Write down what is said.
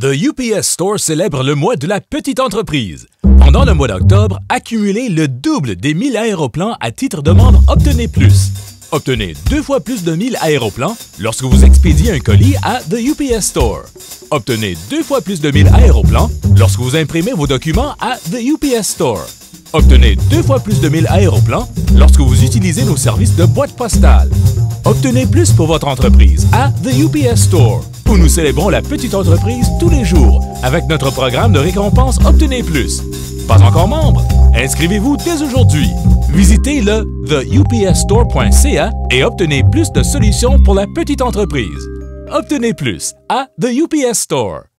The UPS Store célèbre le mois de la petite entreprise. Pendant le mois d'octobre, accumulez le double des 1000 aéroplans à titre de membre Obtenez Plus. Obtenez deux fois plus de 1000 aéroplans lorsque vous expédiez un colis à The UPS Store. Obtenez deux fois plus de 1000 aéroplans lorsque vous imprimez vos documents à The UPS Store. Obtenez deux fois plus de 1000 aéroplans lorsque vous utilisez nos services de boîte postale. Obtenez plus pour votre entreprise à The UPS Store, nous célébrons la petite entreprise tous les jours avec notre programme de récompense Obtenez plus. Pas encore membre? Inscrivez-vous dès aujourd'hui. Visitez le theupsstore.ca et obtenez plus de solutions pour la petite entreprise. Obtenez plus à The UPS Store.